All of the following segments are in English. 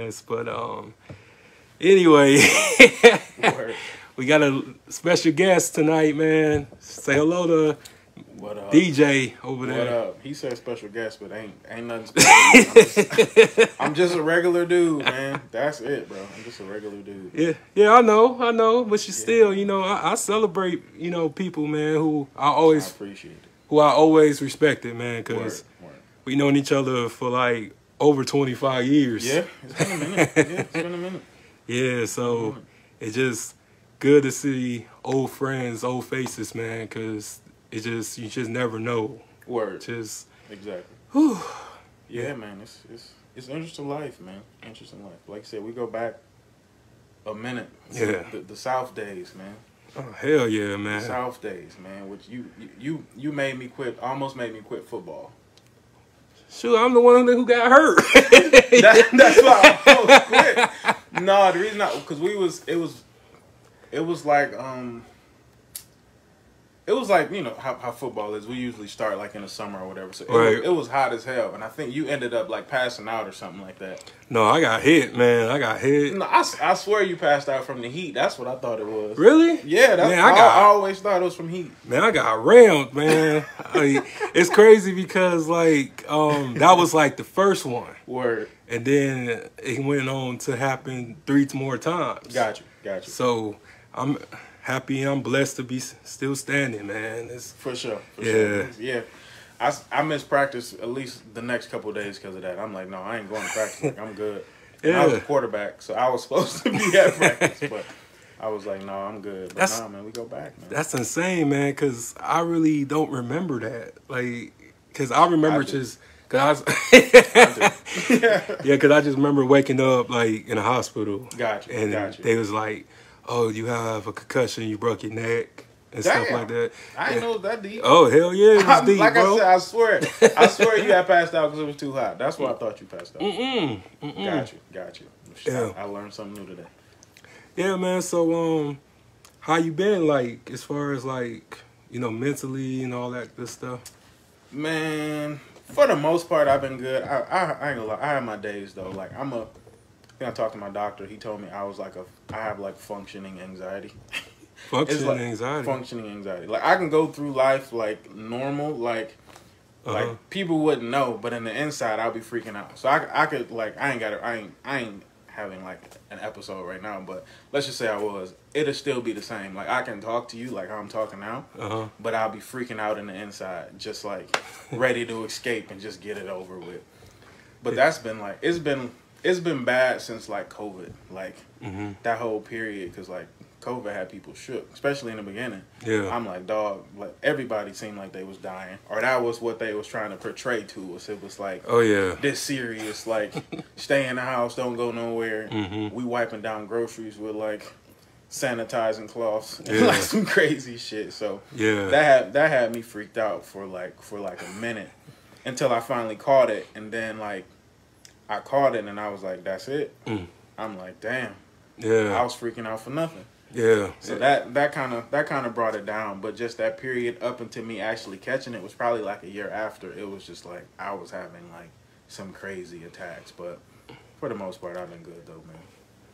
Yes, but um, anyway, we got a special guest tonight, man. Say hello to What up? DJ over What there. up? He said special guest, but ain't ain't nothing special. I'm just, I'm just a regular dude, man. That's it, bro. I'm just a regular dude. Yeah, yeah, I know, I know, but you still, you know, I, I celebrate, you know, people, man, who I I always, appreciate it. who I always respected, man, because we known each other for like over twenty five years. Yeah, it's been a minute. Yeah, it's been a minute. Yeah, so it's just good to see old friends, old faces, man, because it just you just never know. Word. Just Exactly. whew, Yeah, man. It's it's it's interesting life, man. Interesting life. Like I said, we go back a minute. Yeah. The, the South days, man. oh, hell yeah, The man. South days, man. Which you- you you made me quit. Almost made me quit football. Shoot, I'm the one who got hurt. that, that's why I quit. No, the reason I because we was it was it was like um it was like you know how, how football is. We usually start like in the summer or whatever. So it, Right. was, it was hot as hell, and I think you ended up like passing out or something like that. no, I got hit, man. I got hit. No, I, I swear you passed out from the heat. That's what I thought it was. Really? Yeah, Man, I, got- I always thought it was from heat. Man, I got rammed, man. I mean, it's crazy because like um that was like the first one, Word, and then it went on to happen three more times. got you, got you. So I'm happy. I'm blessed to be still standing, man. It's For sure. For Yeah. Sure. Yeah. I, I missed practice at least the next couple of days because of that. I'm like, no, I ain't going to practice. Like, I'm good. And I was a quarterback, so I was supposed to be at practice, but I was like, no, I'm good. But That's- nah, man, we go back, man. that's insane, man. Cause I really don't remember that. Like, cause I remember I just. Cause I, yeah. yeah, cause I just remember waking up like in a hospital, Got you. and got you. they was like, "Oh, you have a concussion. You broke your neck and stuff like that." I Yeah. know that deep. Oh hell yeah, it was deep, like bro. I said, I swear, I swear you had passed out because it was too hot. That's why I thought you passed out. Mm-mm, mm-mm. Got you, got you. Yeah. I, I learned something new today. Yeah, man. So, um, how you been? Like, as far as like, you know, mentally and all that good stuff. Man, for the most part, I've been good. I, I, I ain't gonna lie. I have my days though. Like I'm a. I think I talked to my doctor. He told me I was like a. I have like functioning anxiety. Functioning like anxiety. Functioning anxiety. Like I can go through life like normal. Like Uh-huh. like people wouldn't know, but in the inside, I'll be freaking out. So I, I could like I ain't got it. I ain't I ain't having like an episode right now. But let's just say I was. It'll still be the same. Like I can talk to you like how I'm talking now Uh-huh. but I'll be freaking out in the inside, just like ready to escape and just get it over with. But that's been like it's been it's been bad since like COVID, like hmm that whole period, because like COVID had people shook, especially in the beginning. Yeah. I'm like, dog, like everybody seemed like they was dying, or that was what they was trying to portray to us. It was like oh yeah. this serious, like stay in the house, don't go nowhere. Mhm. We wiping down groceries with like sanitizing cloths and Yeah. like some crazy shit. So Yeah. that had that had me freaked out for like for like a minute until I finally caught it, and then like I caught it, and I was like, "That's it." Mm. I'm like, "Damn!" Yeah. I was freaking out for nothing. Yeah. So that that kind of that kind of brought it down. But just that period up until me actually catching it was probably like a year after. It was just like I was having like some crazy attacks, but for the most part, I've been good though, man.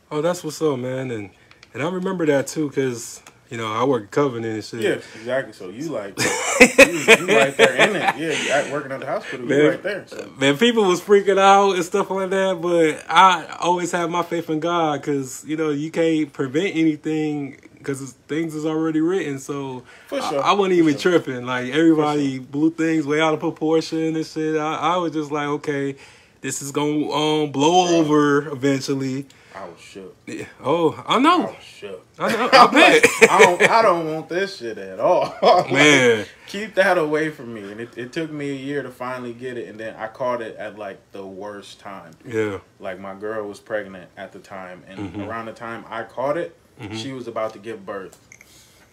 Oh, that's what's up, man. And and I remember that too, cause you know I work at Covenant and shit. Yeah, exactly. So you like you, you right there in it. Yeah, you working at the hospital. You Man. right there. So. Man, people was freaking out and stuff like that, but I always have my faith in God because you know you can't prevent anything because things is already written. So For I- sure. I, wasn't even sure. tripping. Like everybody blew things way out of proportion and shit. I, I was just like, okay, this is gonna um, blow over eventually. I was shook. Yeah. Oh, I I know. was shook. I know. I bet. I don't. I don't want this shit at all. Like, Man. keep that away from me. And it, it took me a year to finally get it, and then I caught it at like the worst time. Yeah. Like my girl was pregnant at the time, and Mhm. around the time I caught it, Mhm. she was about to give birth,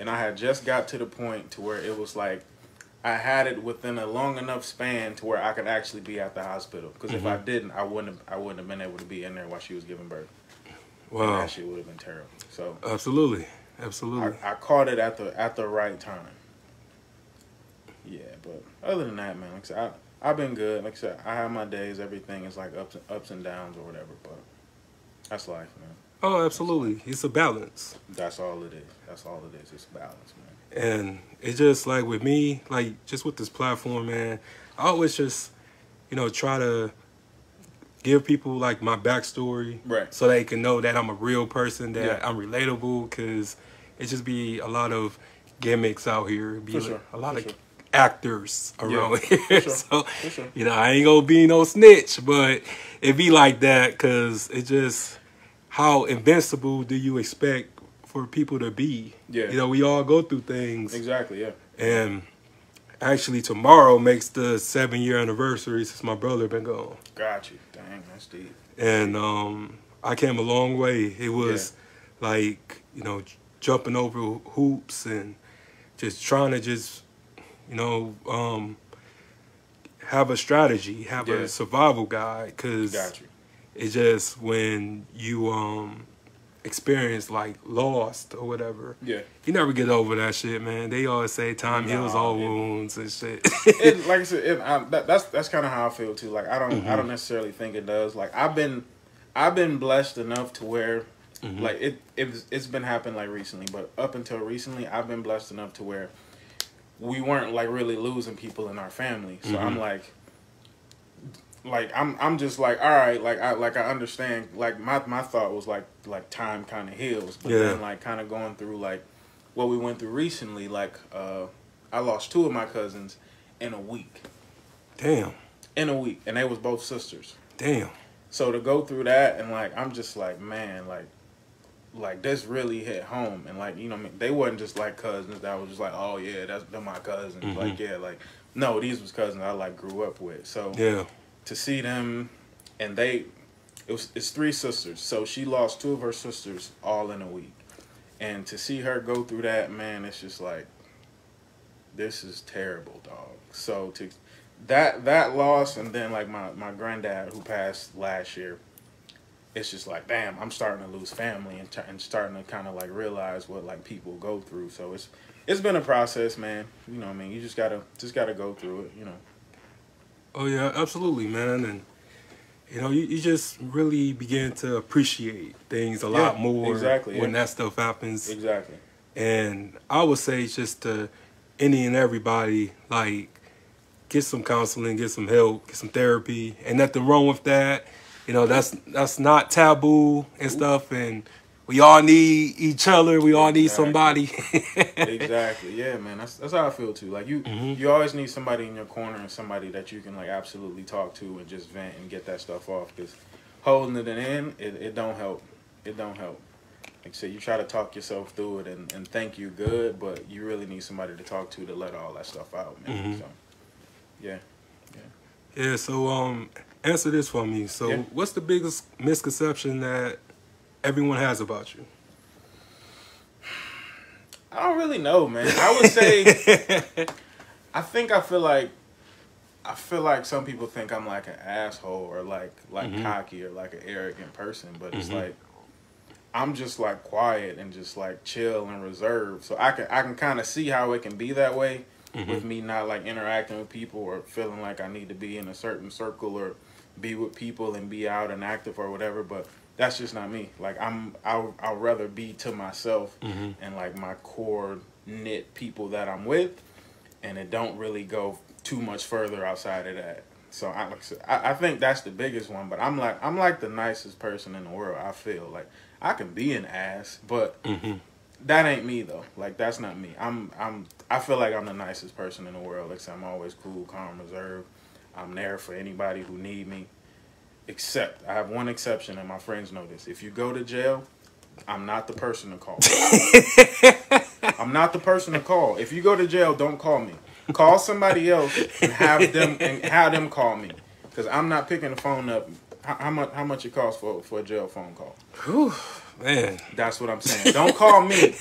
and I had just got to the point to where it was like. I had it within a long enough span to where I could actually be at the hospital. Because if I Mhm. didn't, I wouldn't. Have, I wouldn't have been able to be in there while she was giving birth. And Wow. that shit would have been terrible. So Absolutely. Absolutely. I, I caught it at the at the right time. Yeah, but other than that, man, like I said, I, I've been good. Like I said, I have my days. Everything is like ups ups and downs or whatever. But That's life, man. Oh, absolutely. It's a balance. That's all it is. That's all it is. It's balance, man. And it's just like with me, like just with this platform, man, I always just, you know, try to give people like my backstory. Right. So they can know that I'm a real person, that Yeah. I'm relatable, because it just be a lot of gimmicks out here. Be like sure, A lot for of sure. actors around for here. sure, so, you know, I ain't gonna be no snitch, but it be like that because it just, how invincible do you expect for people to be? Yeah. You know, we all go through things. Exactly, yeah. And actually, tomorrow makes the seven year anniversary since my brother been gone. Got you. Dang, that's deep. And um, I came a long way. It was like you know jumping over hoops and just trying to just you know um, have a strategy, have Yeah. a survival guide, because it's just when you um experience like lost or whatever Yeah. you never get over that shit, man. They always say time heals all it- wounds and shit. it, like I said, it, I, that, that's that's kind of how I feel too. Like I don't Mm-hmm. I don't necessarily think it does. Like I've been I've been blessed enough to where Mm-hmm. like it it's, it's been happening like recently, but up until recently, I've been blessed enough to where we weren't like really losing people in our family. So Mm-hmm. I'm like. Like I'm, I'm just like all right. Like I, like I understand. Like my, my thought was like, like time kind of heals, but Yeah. then like kind of going through like what we went through recently. Like uh, I lost two of my cousins in a week. damn, In a week, and they was both sisters. damn. So to go through that and like I'm just like man, like like this really hit home and like you know I mean? they wasn't just like cousins that was just like oh yeah that's they're my cousins Mhm. like yeah like no these was cousins I like grew up with so Yeah, to see them and they it was it's three sisters. So she lost two of her sisters all in a week. And to see her go through that man it's just like this is terrible dog. So to that that loss and then like my my granddad who passed last year it's just like damn i'm starting to lose family and, and starting to kind of like realize what like people go through. So it's it's been a process man. You know what i mean? You just gotta just gotta go through it you know oh yeah, absolutely, man. And you know, you, you just really begin to appreciate things a lot more exactly, when yeah. that stuff happens. exactly And I would say just to any and everybody, like get some counseling, get some help, get some therapy, and nothing wrong with that. You know, that's that's not taboo and stuff. And we all need each other. We all need Exactly. somebody. exactly. Yeah, man. That's that's how I feel too. Like you, Mhm. you always need somebody in your corner and somebody that you can like absolutely talk to and just vent and get that stuff off. Because holding it in, it, it don't help. It don't help. Like I said, you try to talk yourself through it and, and think you good, but you really need somebody to talk to to let all that stuff out, man. Mhm. So, yeah. yeah. So um, answer this for me. So, Yeah. what's the biggest misconception that everyone has about you? I don't really know, man. I would say I think I feel like I feel like some people think I'm like an asshole or like like Mhm. cocky or like an arrogant person, but it's Mhm. like I'm just like quiet and just like chill and reserved. So I can I can kind of see how it can be that way Mhm. with me not like interacting with people or feeling like I need to be in a certain circle or be with people and be out and active or whatever, but that's just not me. Like I'm I'll I'll rather be to myself Mhm. and like my core knit people that I'm with, and it don't really go too much further outside of that. So I, like I, said, I, I think that's the biggest one. But I'm like I'm like the nicest person in the world. I feel like I can be an ass, but hmm that ain't me though. Like that's not me. I'm I'm I feel like I'm the nicest person in the world. Said, I'm always cool, calm, reserved. I'm there for anybody who need me. Except I have one exception, and my friends know this. If you go to jail, I'm not the person to call. I'm not the person to call. If you go to jail, don't call me. Call somebody else and have them and have them call me. Cause I'm not picking the phone up. How, how much? How much it costs for for a jail phone call? Whew, man. That's what I'm saying. Don't call me.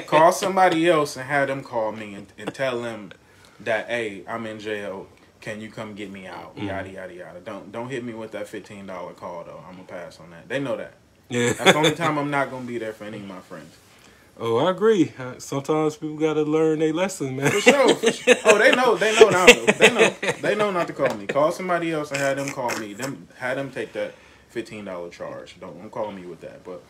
call somebody else and have them call me and, and tell them that hey, I'm in jail. Can you come get me out? Yada yada yada. Don't don't hit me with that fifteen dollar call though. I'm gonna pass on that. They know that. Yeah. That's the only time I'm not gonna be there for any of my friends. Oh, I agree. Uh, Sometimes people got to learn their lesson, man. For sure. For sure. Oh, they know. They know now. They know. They know not to call me. Call somebody else and have them call me. Them have them take that fifteen dollar charge. Don't don't call me with that, but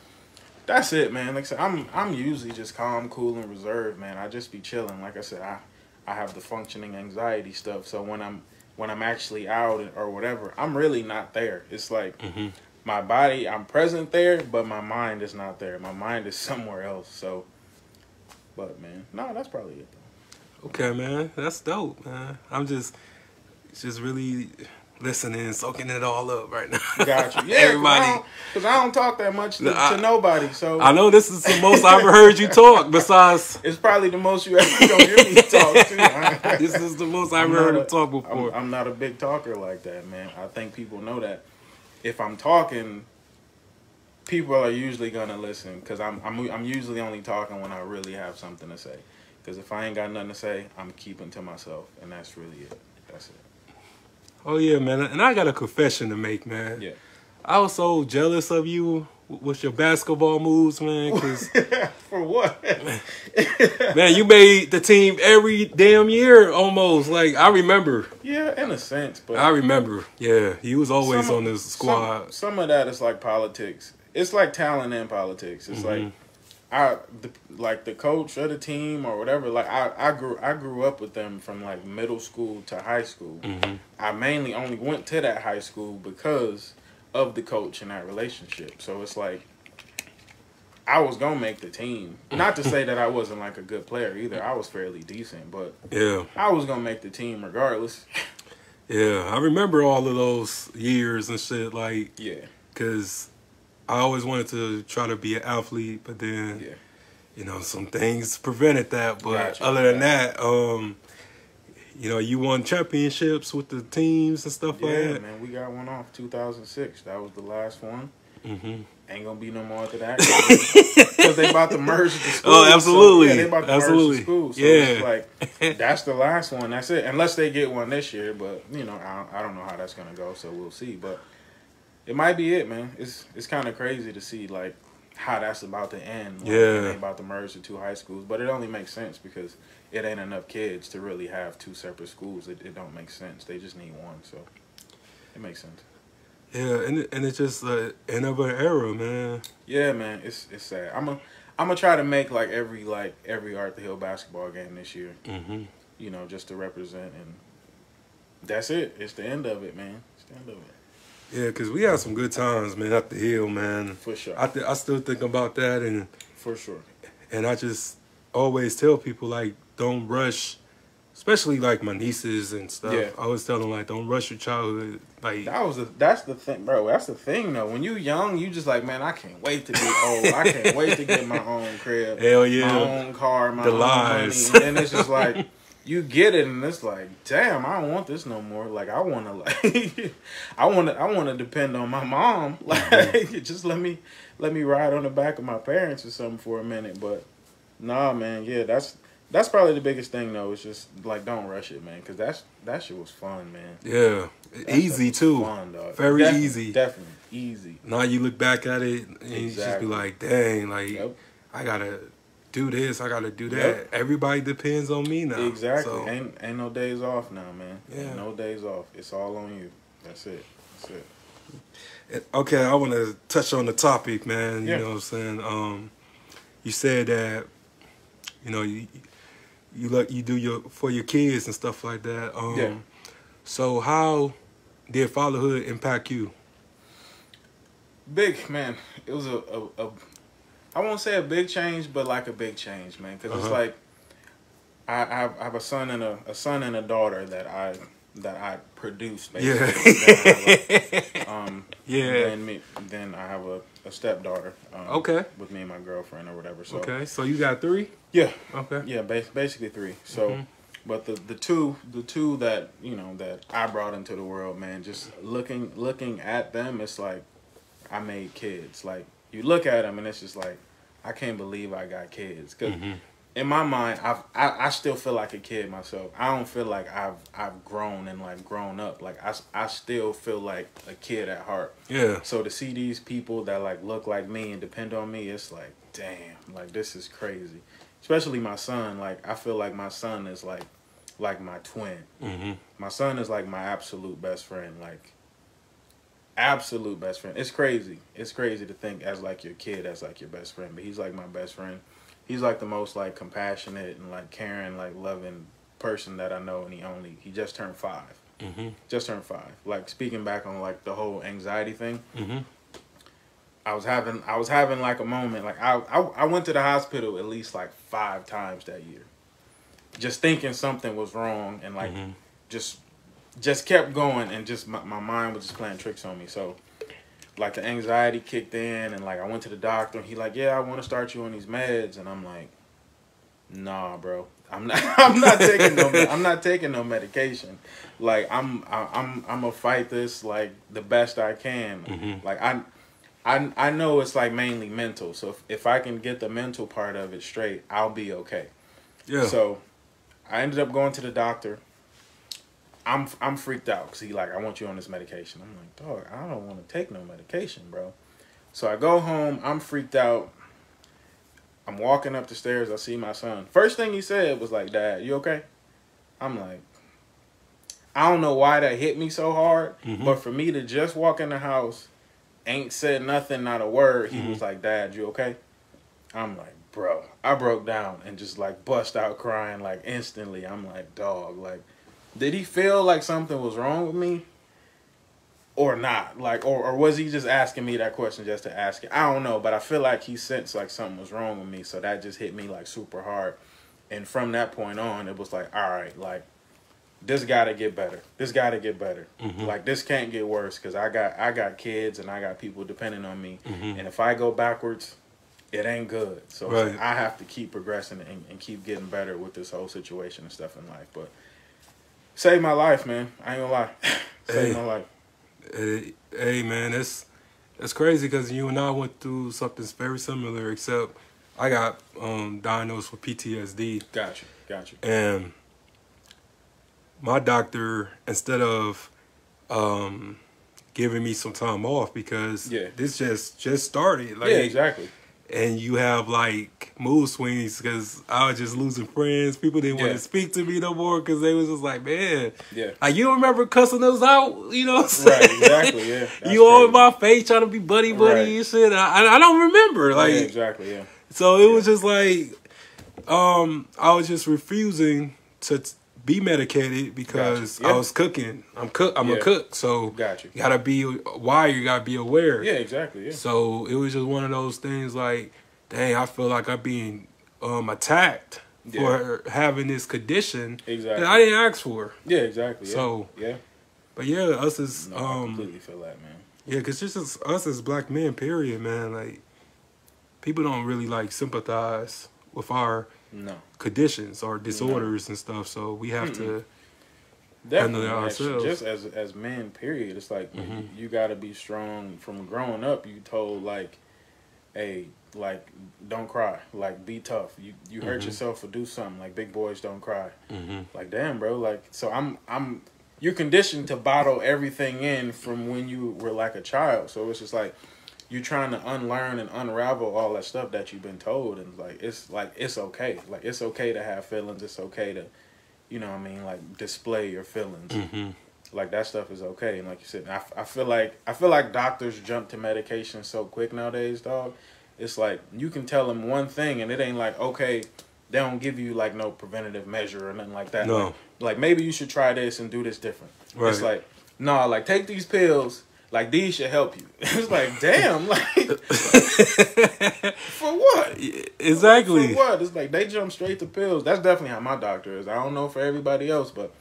that's it, man. Like I said, I'm I'm usually just calm, cool, and reserved, man. I just be chilling. Like I said, I I have the functioning anxiety stuff, so when I'm when I'm actually out or whatever, I'm really not there. It's like hmm my body, I'm present there, but my mind is not there. My mind is somewhere else. So, but man, no, that's probably it. Though. Okay, man, that's dope, man. I'm just, just really listening, soaking it all up right now. Got you. Yeah, everybody. Because I, don't talk that much to, No, I- to nobody. So I know this is the most I've ever heard you talk. Besides, it's probably the most you ever gonna hear me talk to. this is the most I've ever heard him talk I'm, before. I'm not a big talker like that, man. I think people know that. If I'm talking, people are usually gonna listen because I'm, I'm I'm usually only talking when I really have something to say. Because if I ain't got nothing to say, I'm keeping to myself, and that's really it. That's it. Oh yeah, man, and I got a confession to make, man. Yeah. I was so jealous of you with your basketball moves, man. Cause For what? man, you made the team every damn year almost. Like I remember, yeah, in a sense, but I remember. Yeah, he was always Some- on this squad. Some, some of that is like politics. It's like talent and politics. It's Mhm. like I the, like the coach of the team or whatever. Like I, I grew I grew up with them from like middle school to high school. hmm I mainly only went to that high school because of the coach and that relationship. So it's like I was gonna make the team. Not to say that I wasn't like a good player either. I was fairly decent, but Yeah, I was gonna make the team regardless. yeah. I remember all of those years and shit. Like, Yeah, cause I always wanted to try to be an athlete, but then yeah. you know some things prevented that. But Gotcha, other than that, um, you know, you won championships with the teams and stuff Yeah, like that. Yeah, man, we got one off 2006. That was the last one. hmm Ain't gonna be no more after that because they about to merge the schools. Oh, absolutely. So, yeah, they about to Absolutely. merge the schools. So Yeah. it's like that's the last one. That's it. Unless they get one this year, but you know, I, I don't know how that's gonna go. So we'll see. But it might be it, man. It's it's kind of crazy to see like how that's about to end. Like, Yeah. about to merge the two high schools, but it only makes sense because it ain't enough kids to really have two separate schools. It, it don't make sense. They just need one. So it makes sense. Yeah, and and it's just the end of an era, man. Yeah, man, it's it's sad. I'm a I'm gonna try to make like every like every Arthur Hill basketball game this year. hmm You know, just to represent, and that's it. It's the end of it, man. It's the end of it Yeah, cause we had some good times, man, up the hill, man. for sure. I th- I still think about that, and for sure. and I just always tell people like don't rush, especially like my nieces and stuff. Yeah. I always tell them like don't rush your childhood. Like That was the that's the thing, bro. That's the thing, though. When you young, you just like, man, I can't wait to get old. I can't wait to get my own crib, hell yeah. my own car, my The own lies. money, and it's just like. You get it, and it's like, damn, I don't want this no more. Like, I want to, like, I want to, I want to depend on my mom. Like, mm-hmm. just let me, let me ride on the back of my parents or something for a minute. But, nah, man, yeah, that's that's probably the biggest thing though. It's just like, don't rush it, man, because that's that shit was fun, man. yeah, That easy too. Fun, dog. Very Definitely, easy. Definitely easy. Now you look back at it and you just be like, dang, like Yep. I gotta do this, I gotta do that. Yep. Everybody depends on me now. Exactly. So, Ain't ain't no days off now, man. Yeah. Ain't no days off. It's all on you. That's it. That's it. Okay, I want to touch on the topic, man. Yeah. You know what I'm saying? Um, you said that, you know, you you let you do your for your kids and stuff like that. Um, Yeah. So how did fatherhood impact you? Big man. It was a, a, a I won't say a big change, but like a big change, man. Because it's Uh-huh. like I, I have, a son and a, a son and a daughter that I that I produced. Basically. Then I have Yeah. a, um, yeah. Then me, then I have a, a stepdaughter. Um, Okay. With me and my girlfriend or whatever. So Okay. So you got three. yeah, Okay. Yeah, ba- basically three. So, Mhm. but the the two the two that you know that I brought into the world, man, just looking looking at them, it's like I made kids. Like you look at them, and it's just like I can't believe I got kids. because Mhm. in my mind, I've, I I still feel like a kid myself. I don't feel like I've I've grown and like grown up. Like I, I still feel like a kid at heart. Yeah. So to see these people that like look like me and depend on me, it's like, damn, like this is crazy. Especially my son. Like I feel like my son is like like my twin. hmm My son is like my absolute best friend. Like absolute best friend. It's crazy. It's crazy to think as like your kid as like your best friend, but he's like my best friend. He's like the most like compassionate and like caring, like loving person that I know, and he only he just turned 5 Mm-hmm. Just turned five. Like speaking back on like the whole anxiety thing. Mm-hmm. I was having I was having like a moment like I, I I went to the hospital at least like five times that year, just thinking something was wrong and like Mhm. just just kept going and just my, my mind was just playing tricks on me. So like the anxiety kicked in and like I went to the doctor and he like yeah I want to start you on these meds and I'm like nah bro I'm not I'm not taking no I'm not taking no medication like I'm I- I'm I'm gonna fight this like the best I can Mhm. like I I I know it's like mainly mental so if, if I can get the mental part of it straight I'll be okay Yeah. so I ended up going to the doctor. I'm I'm freaked out because he like I want you on this medication. I'm like dog I don't want to take no medication, bro. So I go home. I'm freaked out. I'm walking up the stairs. I see my son. First thing he said was like, "Dad, you okay?" I'm like, I don't know why that hit me so hard, Mhm. but for me to just walk in the house, ain't said nothing, not a word. He was like, "Dad, you okay?" I'm like, bro, I broke down and just like bust out crying like instantly. I'm like, dog, like, did he feel like something was wrong with me? Or not, like, or, or was he just asking me that question just to ask it? I don't know, but I feel like he sensed like something was wrong with me, so that just hit me like super hard. And from that point on, it was like, all right, like, this got to get better. This got to get better. Mhm. Like, this can't get worse because I got I got kids and I got people depending on me. Mhm. And if I go backwards, it ain't good. So it's like, I have to keep progressing and, and keep getting better with this whole situation and stuff in life. But save my life, man. I ain't gonna lie. save Hey. my life. Hey, hey, man, that's it's crazy because you and I went through something very similar, except I got um, diagnosed with PTSD, Got you. Got you. and my doctor instead of um, giving me some time off because Yeah. this just just started, like, yeah, exactly. And you have like mood swings because I was just losing friends. People didn't want to speak to me no more because they was just like, man, Yeah. like you don't remember cussing us out, you know? What I'm saying? Right, exactly, yeah. You all in my face trying to be buddy buddy Right. and shit. I, I don't remember like yeah, exactly, yeah. so it was just like um I was just refusing to be medicated because Gotcha. Yeah. I was cooking. I'm cook. I'm Yeah. a cook, so Got you. gotta be why you gotta be aware. Yeah, exactly, yeah. So it was just one of those things like, dang, I feel like I'm being um attacked for having this condition Exactly. that I didn't ask for. Yeah, exactly. So- yeah. But yeah, us as No, um completely feel that, man. yeah, cause just as us as black men, period, man, like people don't really like sympathize with our No. conditions or disorders and stuff. So we have to Definitely, Handle ourselves. just as as men, period. It's like you, Mhm. you got to be strong. From growing up, you told like, "Hey, like, don't cry. Like, be tough. You you hurt Mhm. yourself or do something. Like, big boys don't cry. hmm Like, damn, bro. Like, so I'm I'm you're conditioned to bottle everything in from when you were like a child. So it's just like you're trying to unlearn and unravel all that stuff that you've been told, and like it's like it's okay. Like it's okay to have feelings. It's okay to, you know, what I mean, like display your feelings. hmm Like that stuff is okay. And like you said, I, I feel like I feel like doctors jump to medication so quick nowadays, dog. It's like you can tell them one thing, and it ain't like okay. They don't give you like no preventative measure or nothing like that. No. Like, like maybe you should try this and do this different. Right. It's like, nah, like take these pills. Like these should help you. it's like, damn, like for what? exactly. For what? It's like they jump straight to pills. That's definitely how my doctor is. I don't know for everybody else, but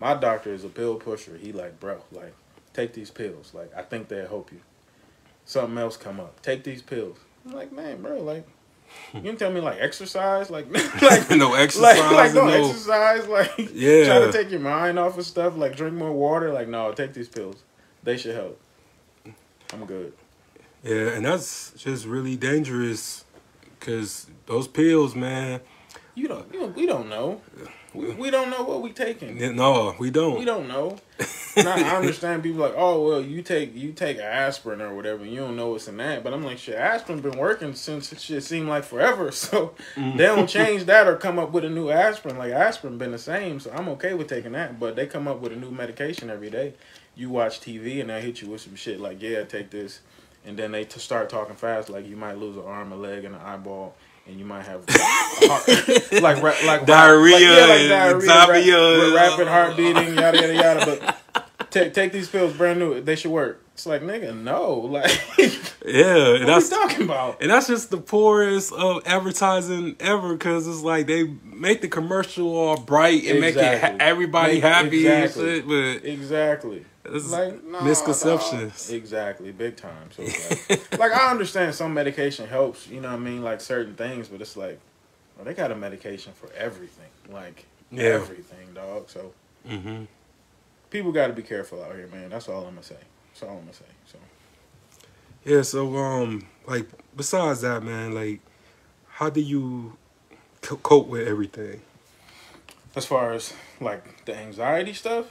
my doctor is a pill pusher. He like, bro, like take these pills. Like I think they'll help you. Something else come up. Take these pills. I'm like, man, bro, like you can tell me like exercise, like like no exercise. like don't no. exercise, like Yeah. try to take your mind off of stuff, like drink more water. Like, no, take these pills. They should help. I'm good. Yeah, and that's just really dangerous because those pills, man. You don't. You don't we don't know. We, we don't know what we taking. No, we don't. We don't know. And I, understand people like, oh well, you take you take aspirin or whatever, you don't know what's in that. But I'm like, shit, aspirin been working since it shit seemed like forever. So mm. they don't change that or come up with a new aspirin. Like aspirin been the same, so I'm okay with taking that. But they come up with a new medication every day. You watch TV and they hit you with some shit like, yeah, take this, and then they t- start talking fast, like you might lose an arm, a leg, and an eyeball. And you might have heart, like ra- like Diarrhea like, yeah, like diarrhea, ra- rapid heart beating, yada yada yada. But take take these pills, brand new. They should work. It's like nigga, no. Like, Yeah, and what that's talking about? and that's just the poorest of advertising ever because it's like they make the commercial all bright and make it ha- everybody Make- happy exactly. shit, Exactly. It's Like misconceptions. Exactly, big time. So like, like I understand some medication helps. You know what I mean? Like certain things, but it's like, well, they got a medication for everything. Like Yeah. everything, dog. So hmm people got to be careful out here, man. That's all I'm gonna say. That's all I'm gonna say. So. Yeah, so um, like besides that, man, like, how do you co- cope with everything? As far as like the anxiety stuff,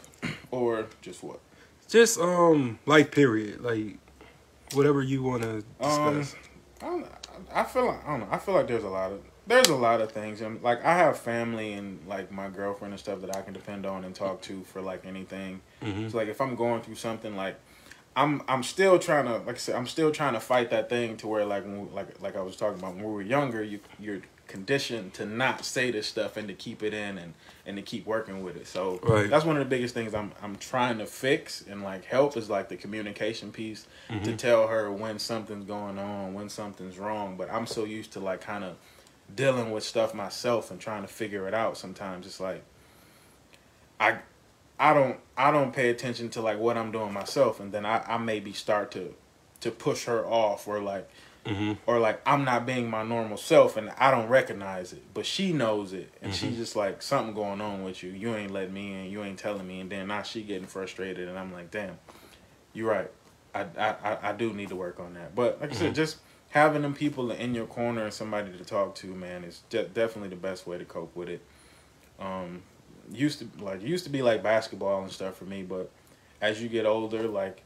or just what? Just um, like period, like whatever you want to Um, discuss. I don't. I feel like I don't know. I feel like there's a lot of there's a lot of things, and like I have family and like my girlfriend and stuff that I can depend on and talk to for like anything. hmm It's like if I'm going through something, like I'm I'm still trying to like I said, I'm still trying to fight that thing to where like when like like I was talking about when we were younger, you you're conditioned to not say this stuff and to keep it in and and to keep working with it. So Right. that's one of the biggest things I'm I'm trying to fix and like help is like the communication piece to mm-hmm. tell her when something's going on, when something's wrong. But I'm so used to like kind of dealing with stuff myself and trying to figure it out. Sometimes it's like I I don't I don't pay attention to like what I'm doing myself, and then I, I maybe start to to push her off or like hmm or like I'm not being my normal self and I don't recognize it, but she knows it, and Mm-hmm. she's just like something going on with you. You ain't letting me in. You ain't telling me, and then now she getting frustrated, and I'm like, damn, you're right. I I, I, I do need to work on that. But like I Mm-hmm. said, just having them people in your corner and somebody to talk to, man, is de- definitely the best way to cope with it. Um, used to like used to be like basketball and stuff for me, but as you get older, like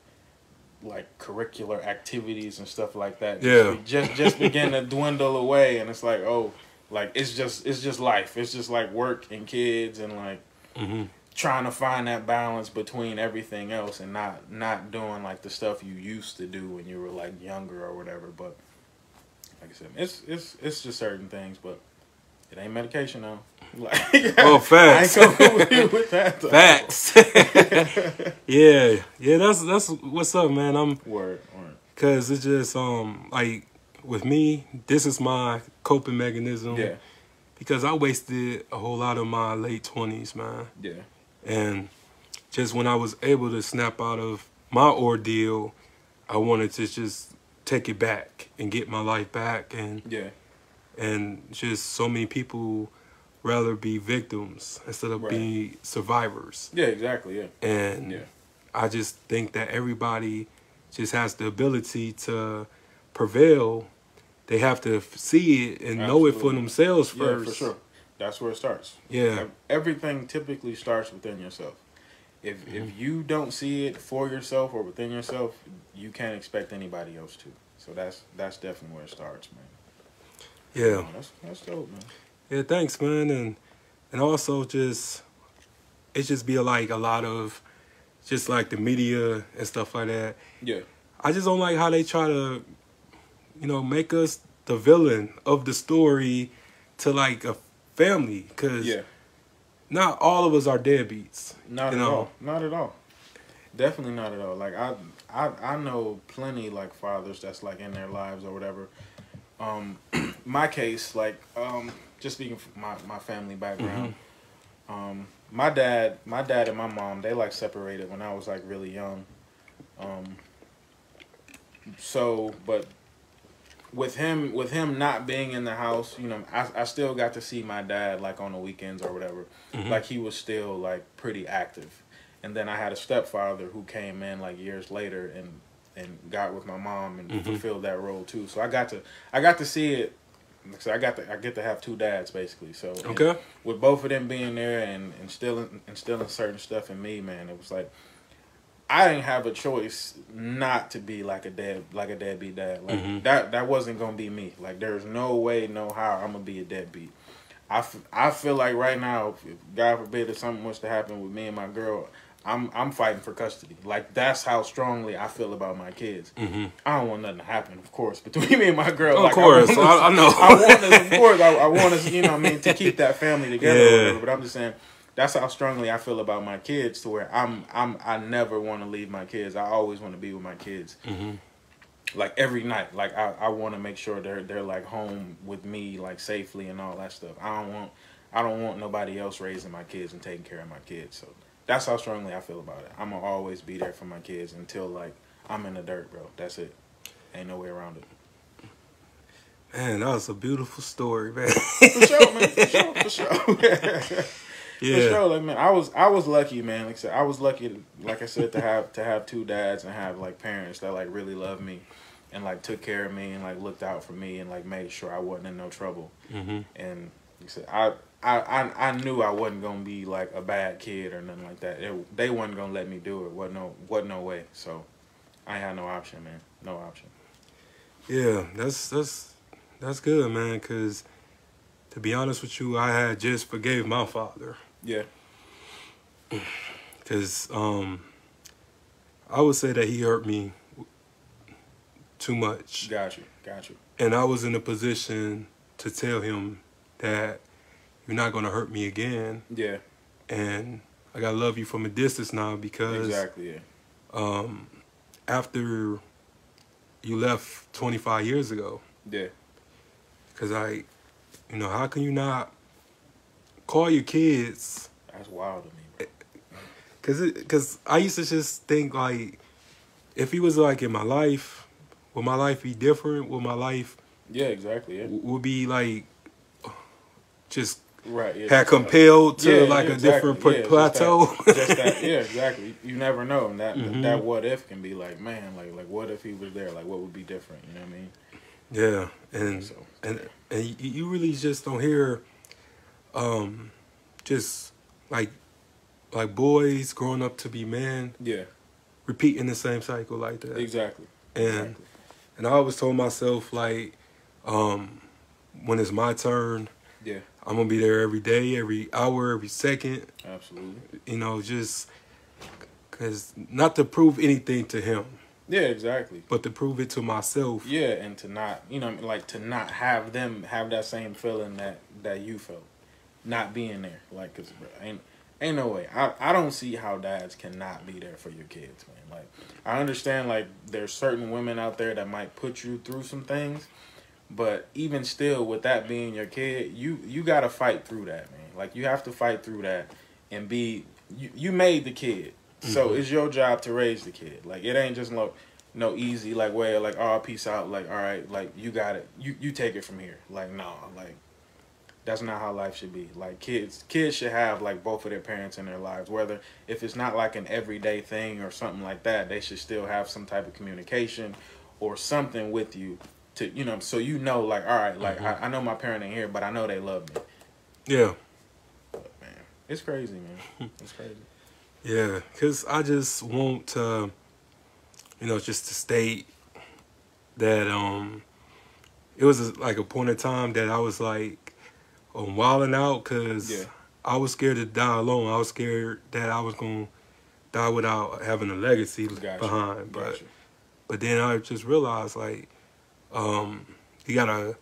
like curricular activities and stuff like that, Yeah. just just, just begin to dwindle away, and it's like oh, like it's just it's just life. It's just like work and kids and like Mm-hmm trying to find that balance between everything else and not not doing like the stuff you used to do when you were like younger or whatever. But like I said, it's it's it's just certain things, but it ain't medication though. Like, Oh, facts. I ain't with that. Though. Facts. yeah, yeah. That's that's what's up, man. I'm Word, word. Cause it's just um like with me, this is my coping mechanism. Yeah, Because I wasted a whole lot of my late twenties, man. yeah, And just when I was able to snap out of my ordeal, I wanted to just take it back and get my life back and yeah, and just so many people rather be victims instead of Right. being survivors. yeah. Exactly. Yeah, And yeah, I just think that everybody just has the ability to prevail. They have to see it and know it for Absolutely. themselves yeah, first. for sure. That's where it starts. Yeah. Everything typically starts within yourself. If Mm-hmm. if you don't see it for yourself or within yourself, you can't expect anybody else to. So that's that's definitely where it starts, man. Yeah. Oh, that's that's dope, man. Yeah, thanks, man. And and also just it just be like a lot of just like the media and stuff like that. Yeah, I just don't like how they try to, you know, make us the villain of the story to like a family. Cause yeah. not all of us are deadbeats. Not at know. all. Not at all. Definitely not at all. Like I, I, I know plenty like fathers that's like in their lives or whatever. Um, my case, like, um, just speaking from my my family background. Um, my dad, my dad and my mom, they like separated when I was like really young. Um, so, but with him, with him not being in the house, you know, I, I still got to see my dad like on the weekends or whatever. Like he was still like pretty active. And then I had a stepfather who came in like years later and and got with my mom and Mhm. fulfilled that role too. So I got to I got to see it so I got to I get to have two dads basically. So Okay. with both of them being there and instilling instilling certain stuff in me, man, it was like I didn't have a choice not to be like a dad, like a deadbeat dad. Like Mhm. that, that wasn't gonna be me. Like there's no way, no how I'm gonna be a deadbeat. I, f- I feel like right now, if God forbid if something was to happen with me and my girl, I'm I'm fighting for custody. Like that's how strongly I feel about my kids. hmm I don't want nothing to happen, of course, between me and my girl. Of Like, course, I, want I, I know. I want us, of course, I, I want us, you know, what I mean, to keep that family together. or Yeah. whatever, but I'm just saying, that's how strongly I feel about my kids. To where I'm, I'm, I never want to leave my kids. I always want to be with my kids. hmm Like every night, like I, I want to make sure they're, they're like home with me, like safely and all that stuff. I don't want, I don't want nobody else raising my kids and taking care of my kids. So that's how strongly I feel about it. I'm gonna always be there for my kids until like I'm in the dirt, bro. That's it. Ain't no way around it. Man, that was a beautiful story, man. For sure, man. For sure. For sure. For sure. Like man, I was I was lucky, man. Like I said, I was lucky, to, like I said, to have to have two dads and have like parents that like really loved me, and like took care of me and like looked out for me and like made sure I wasn't in no trouble. hmm And like I said, I. I, I, I knew I wasn't gonna be like a bad kid or nothing like that. It, they wasn't gonna let me do it. What no what no way. So I had no option, man. No option. Yeah, that's that's that's good, man. Cause to be honest with you, I had just forgave my father. Yeah. Cause um, I would say that he hurt me too much, Got you. Got you. and I was in a position to tell him that you're not gonna hurt me again, Yeah. and I gotta love you from a distance now because Exactly. Yeah. um, after you left 25 years ago. Yeah. Cause I, you know, how can you not call your kids? That's wild to me, bro. Cause, it, cause I used to just think like, if he was like in my life, would my life be different? Would my life Yeah. Exactly. Yeah. would be like, just Right. Yeah. had compelled to Yeah, like yeah, a different exactly. pla- Yeah, just that- plateau? just that, yeah, exactly. You never know, and that Mhm. that what if can be like, man, like like what if he was there? Like what would be different? You know what I mean? yeah, and So and and you, really just don't hear, um, just like, like boys growing up to be men yeah, repeating the same cycle like that. exactly. And exactly. and I always told myself like, um, when it's my turn, I'm gonna be there every day, every hour, every second. absolutely. You know, just cause not to prove anything to him, Yeah, exactly. but to prove it to myself. Yeah, and to not, you know, like to not have them have that same feeling that that you felt, not being there. Like, cause bro, ain't ain't no way. I I don't see how dads cannot be there for your kids, man. Like, I understand like there's certain women out there that might put you through some things, but even still, with that being your kid, you you gotta fight through that, man. Like, you have to fight through that and be. You you made the kid, so Mhm. it's your job to raise the kid. Like, it ain't just no no easy like way like oh peace out like all right like you got it you you take it from here like no like that's not how life should be like kids kids should have like both of their parents in their lives whether if it's not like an everyday thing or something like that they should still have some type of communication or something with you to you know so you know like all right like I, I know my parent ain't here but i know they love me Yeah, man it's crazy man it's crazy yeah. Cause I just want to, you know, just to state that um, it was a, like a point in time that I was like, um, wilding out because Yeah. I was scared to die alone. I was scared that I was gonna die without having a legacy Gotcha. behind. But Gotcha. but then I just realized like, um, you gotta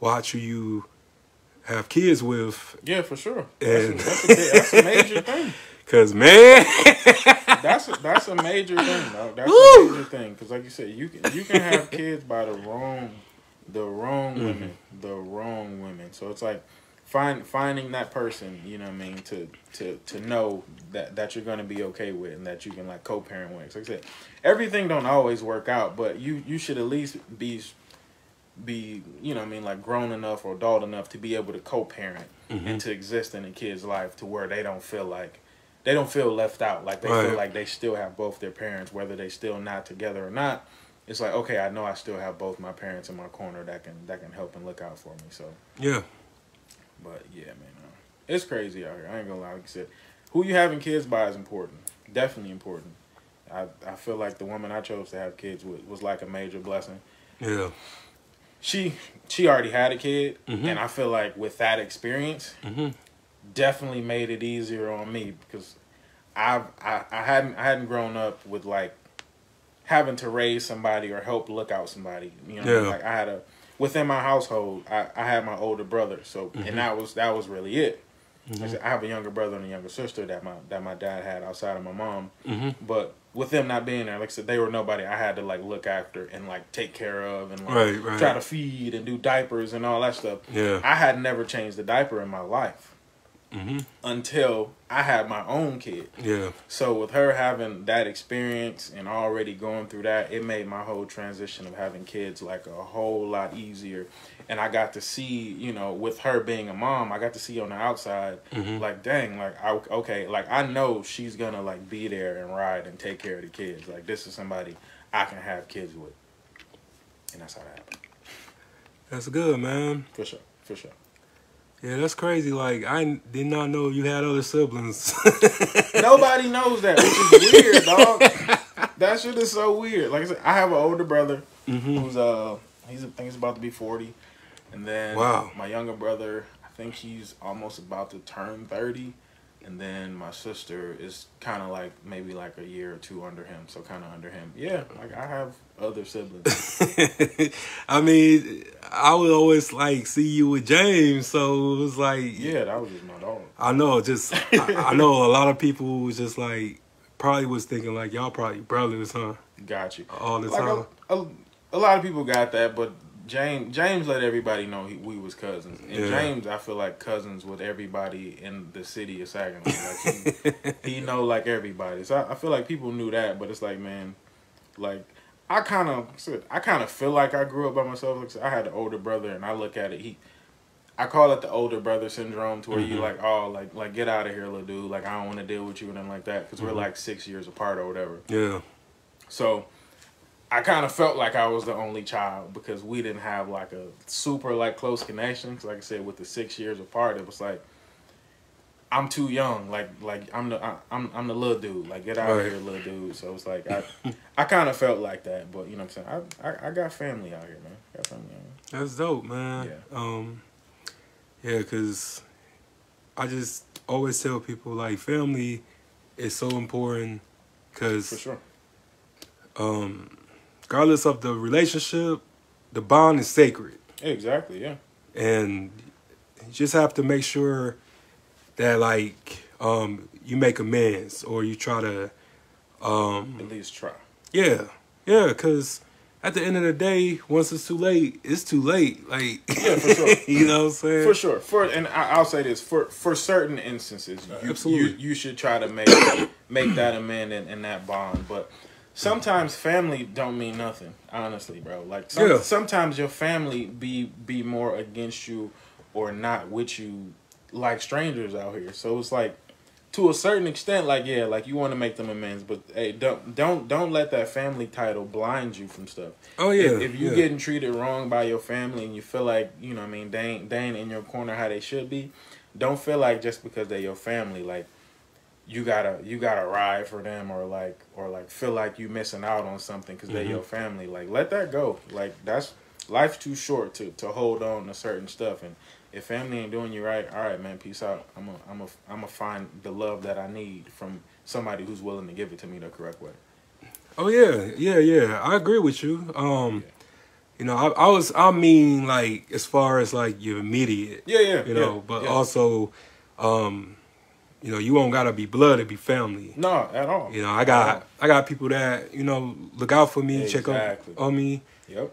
watch who you have kids with, yeah for sure And- that's, a, that's, a, that's a major thing cause man, that's a, that's a major thing. That's Woo! a major thing because, like you said, you can you can have kids by the wrong, the wrong Mm-hmm. women, the wrong women. So it's like find finding that person, you know what I mean, to to to know that that you're gonna be okay with and that you can like co-parent with. Like I said, everything don't always work out, but you you should at least be be you know what I mean like grown enough or adult enough to be able to co-parent Mm-hmm. and to exist in a kid's life to where they don't feel like they don't feel left out like they Right. feel like they still have both their parents whether they still not together or not it's like okay, I know I still have both my parents in my corner that can that can help and look out for me. So, Yeah. but yeah, man, uh, it's crazy out here. I ain't gonna lie. Like I said, who you having kids by is important. Definitely important. I I feel like the woman I chose to have kids with was like a major blessing. Yeah. She she already had a kid, Mhm. and I feel like with that experience, Mhm. definitely made it easier on me because I've I, I hadn't I hadn't grown up with like having to raise somebody or help look out somebody. You know, Yeah. like I had a within my household, I, I had my older brother, so Mhm. and that was that was really it. Like I have a younger brother and a younger sister that my that my dad had outside of my mom, Mhm. but with them not being there, like I said, they were nobody I had to like look after and like take care of and like Right, right. try to feed and do diapers and all that stuff. Yeah. I had never changed a diaper in my life Mhm. until I had my own kid. Yeah. So with her having that experience and already going through that, it made my whole transition of having kids like a whole lot easier. And I got to see, you know, with her being a mom, I got to see on the outside, Mhm. like, dang, like, I, okay, like I know she's gonna like be there and ride and take care of the kids. Like this is somebody I can have kids with, and that's how that happened. That's good, man. For sure, for sure. Yeah, that's crazy. Like I did not know you had other siblings. Nobody knows that, which is weird, dog. That shit is so weird. Like I said, I have an older brother hmm who's uh he's I think he's about to be forty, and then Wow. my younger brother I think he's almost about to turn thirty, and then my sister is kind of like maybe like a year or two under him, so kind of under him. Yeah, like I have other siblings. I mean, I would always like see you with James, so it was like, yeah, that was just my dog. I know, just I, I know a lot of people was just like probably was thinking like y'all probably brothers, huh? Got you. All the Like time. a, a, a lot of people got that, but James James let everybody know he, we was cousins. And Yeah. James, I feel like cousins with everybody in the city of Saginaw. Like he, he know like everybody. So I, I feel like people knew that, but it's like man, like I kind of I kind of feel like I grew up by myself. Like I had an older brother, and I look at it. He, I call it the older brother syndrome, to where you Mhm. like, oh, like like get out of here, little dude. Like I don't want to deal with you and nothing like that, because we're Mhm. like six years apart or whatever. yeah. So I kind of felt like I was the only child because we didn't have like a super like close connection. 'Cause like I said, with the six years apart, it was like I'm too young. Like like I'm the I, I'm I'm the little dude. Like get out Right. of here, little dude. So it's like I I kind of felt like that. But you know what I'm saying. I I, I got family out here, man. Got family out here. That's dope, man. Yeah. Um, yeah, cause I just always tell people like family is so important, cause For sure. um, regardless of the relationship, the bond is sacred, Exactly. Yeah. and you just have to make sure that like um, you make amends or you try to, um, At least try. yeah, yeah, cause. At the end of the day, once it's too late, it's too late. Like, Yeah, for sure. you know what I'm saying? For sure. For and I, I'll say this for for certain instances, you, Absolutely. you you should try to make make that amend and, and that bond. But sometimes family don't mean nothing. Honestly, bro. Like some, Yeah. sometimes your family be be more against you or not with you, like strangers out here. So it's like to a certain extent, like yeah, like you want to make them amends, but hey, don't don't don't let that family title blind you from stuff Oh yeah. if, if you yeah. getting treated wrong by your family and you feel like you know what I mean they ain't, they ain't in your corner how they should be don't feel like just because they're your family like you gotta you gotta ride for them or like or like feel like you missing out on something because they're Mhm. your family like let that go like that's life's too short to to hold on to certain stuff and if family ain't doing you right all right man peace out i'm a i'm a i'm a find the love that i need from somebody who's willing to give it to me the correct way Oh yeah, yeah, yeah. I agree with you. Um, you know, I, I was, I mean, like as far as like your immediate, yeah yeah you know, yeah, but yeah. also, um, you know, you won't gotta be blood to be family. no at all You know, I got, I got people that you know look out for me, check Exactly. up on me, yep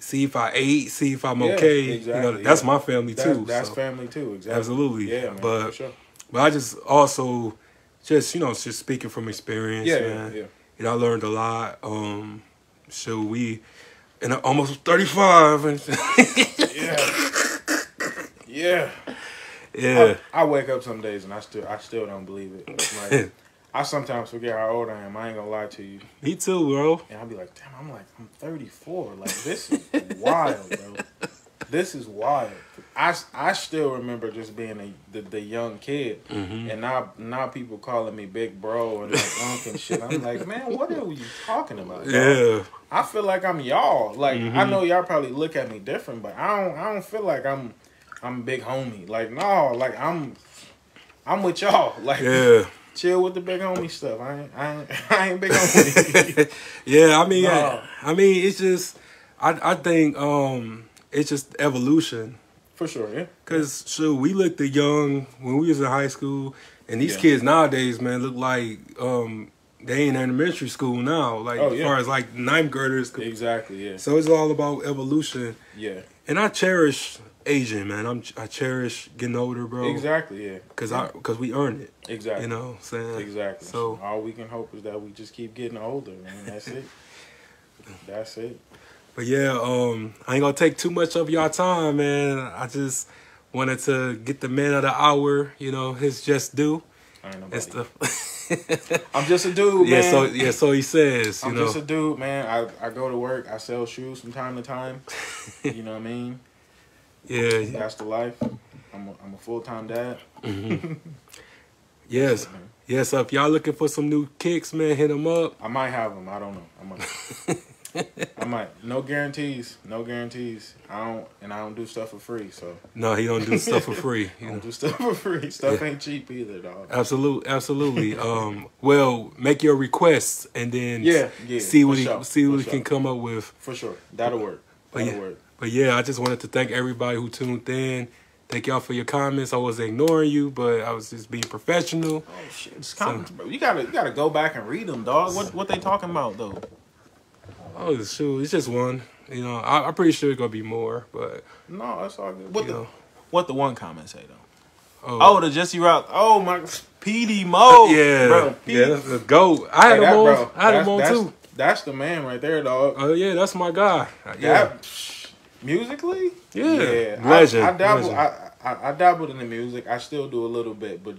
see if I ate, see if I'm Yeah, okay. you know, that's yeah. my family too. That's so. family too. Exactly. Absolutely. Yeah, man. But- for sure. But I just also, just you know, just speaking from experience, Yeah, man. yeah, yeah. you know, I learned a lot. Um, so we, and I'm almost 35, and Yeah. yeah. Yeah, I, I wake up some days and I still I still don't believe it. Like I sometimes forget how old I am. I ain't gonna lie to you. Me too, bro. And I'll be like, damn, I'm like, I'm 34. Like, this is wild, bro. This is wild. I, I still remember just being a, the, the young kid. Mm-hmm. And now now people calling me big bro and like unk and shit. I'm like, man, what are you talking about? Yeah. I feel like I'm y'all. Like I Mhm. know y'all probably look at me different, but I don't I don't feel like I'm I'm big homie. Like no, like I'm I'm with y'all. Like Yeah. chill with the big homie stuff. I ain't I ain't, I ain't big homie. yeah, I mean, No. I mean, it's just, I, I think, um, it's just evolution. For sure, yeah. Cause shoot, we looked at young when we was in high school, and these Yeah. kids nowadays, man, look like um they in elementary school now. Like Oh, as far as like ninth graders. Exactly, yeah. So it's all about evolution, Yeah. and I cherish aging, man. I'm I cherish getting older, bro. Exactly, yeah. Cause I cause we earned it. Exactly. You know, I'm saying Exactly. So- all we can hope is that we just keep getting older, man. That's it. That's it. But yeah, um, I ain't gonna take too much of y'all time, man. I just wanted to get the man of the hour, you know, his just due I ain't and nobody. stuff. I'm just a dude, yeah, so yeah, so he says, you I'm know, just a dude, man. I, I go to work. I sell shoes from time to time. you know what I mean? Yeah, That's the life. I'm a, I'm a full time dad. yes, yes. So if y'all looking for some new kicks, man, hit him up. I might have them. I don't know. I might. I might. No guarantees. No guarantees. I don't, and I don't do stuff for free. So No, he don't do stuff for free. You don't do stuff for free. Stuff ain't cheap either, dog. Absolutely, absolutely. Um, well, make your requests and then Yeah, yeah. see what he sure, see what for he sure. can come up with. For sure. That'll work. That'll yeah. work. But yeah, I just wanted to thank everybody who tuned in. Thank y'all for your comments. I wasn't ignoring you, but I was just being professional. Oh shit! It's comments, bro. You gotta you gotta go back and read them, dog. What what they talking about though? Oh shoot, it's just one. You know, I, I'm pretty sure it's gonna be more, but No, that's all good. What the know. what the one comment say though? Oh, Oh, the Jesse Rock. Oh my, PD Mo. Uh, yeah, bro. yeah, that's the goat. I had Hey, him on. bro, I had him that's- on that's- too. That's the man right there, dog. Oh yeah, that's my guy. Yeah, That musically, Yeah. I- Legend, I, dabble. legend. I, I I dabbled in the music. I still do a little bit, but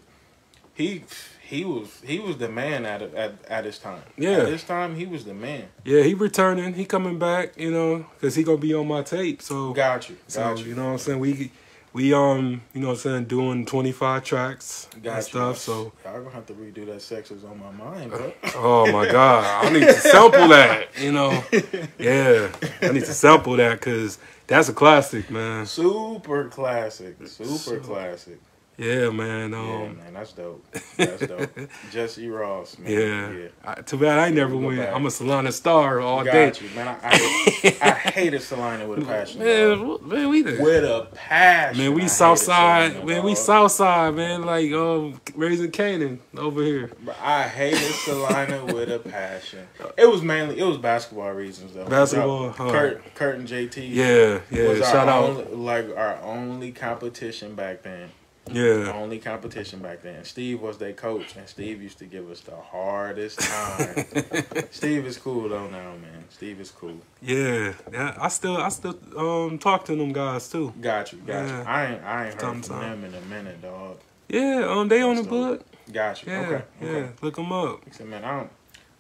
he he was he was the man at at at his time. Yeah. at this time he was the man. yeah, he returning. He coming back. You know, because he gonna be on my tape. So, Got you, so got you you. know what I'm saying. We we um you know what I'm saying doing 25 tracks Got and stuff. So. y'all gonna have to redo that. Sex is on my mind, bro. Oh my god, I need to sample that. You know, yeah, I need to sample that because that's a classic, man. Super classic, super So- classic. Yeah, man. Yeah, Um, man, that's dope. That's dope. Jesse Ross, man. yeah. yeah. I, too bad I ain't never win. back. I'm a Solana star all Got day. you, man. I, I, I hated Salina with a passion. dog. Man, man, we the With a passion. man, we hated south side. Man, we dog. south side, man. Like um, raising Canaan over here. But I hated Salina with a passion. It was mainly it was basketball reasons though. Basketball, Kurt. Kurt and JT. Yeah, yeah. was Shout out. only, like our only competition back then. Yeah, Only competition back then. Steve was their coach, and Steve used to give us the hardest time. Steve is cool though now, man. Steve is cool. yeah. Yeah, I still, I still um talk to them guys too. Got you, got Yeah. you. I ain't, I ain't heard from them in a minute, dog. Yeah, um, they on the book. Got you. Yeah, okay, yeah. okay. Look them up. I said, man, I don't.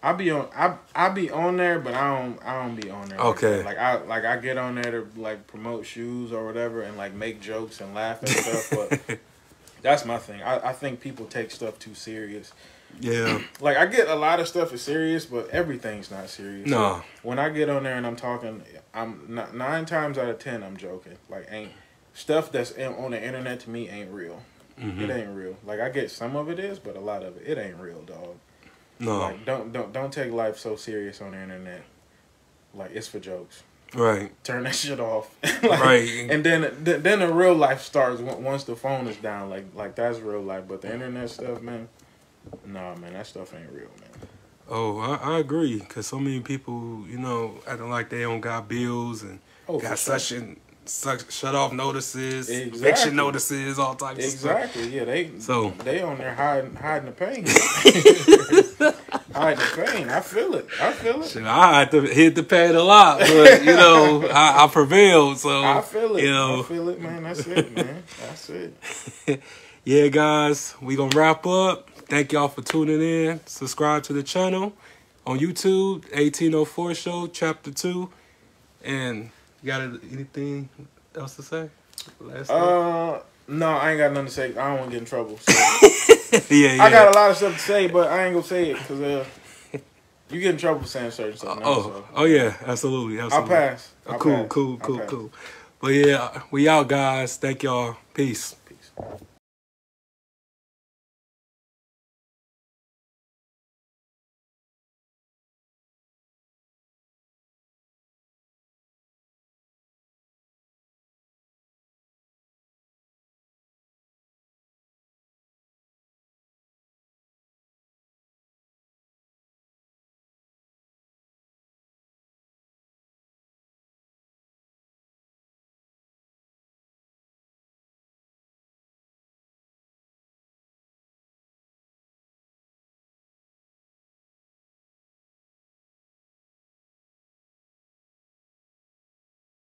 I be on. I I be on there, but I don't. I don't be on there. Okay. Like I like I get on there to like promote shoes or whatever, and like make jokes and laugh and stuff. But that's my thing. I, I think people take stuff too serious. Yeah. Like I get a lot of stuff is serious, but everything's not serious. No. When I get on there and I'm talking, I'm n- nine times out of ten I'm joking. Like ain't stuff that's in, on the internet to me ain't real. Mhm. It ain't real. Like I get some of it is, but a lot of it it ain't real, dog. No. Like don't don't don't take life so serious on the internet. Like it's for jokes. Right. Turn that shit off. Like, Right. And then th- then the real life starts once the phone is down. Like like that's real life. But the internet stuff, man. Nah, man, that stuff ain't real, man. Oh, I, I agree. Cause so many people, you know, acting like they don't got bills and Oh, got for sure. such and such shut off notices, Exactly. eviction notices, all types of stuff. Exactly. Yeah, they So- they on there hiding hiding the pain. hiding the pain. I feel it. I feel it. Shit, I had to hit the pad a lot, but you know, I, I prevailed. So I feel it. You know, I feel it, man. That's it, man. That's it. yeah, guys, we gonna wrap up. Thank y'all for tuning in. Subscribe to the channel on YouTube, 1804 Show, Chapter 2. And you got anything else to say? Last uh, no, I ain't got nothing to say. I don't want to get in trouble. So. yeah, yeah. I got a lot of stuff to say, but I ain't gonna say it because uh, you get in trouble for saying certain stuff. Now, oh, so. oh yeah, absolutely, absolutely. I'll pass. I'll cool, pass. cool, cool, cool. But yeah, we out, guys. Thank y'all. Peace. Peace.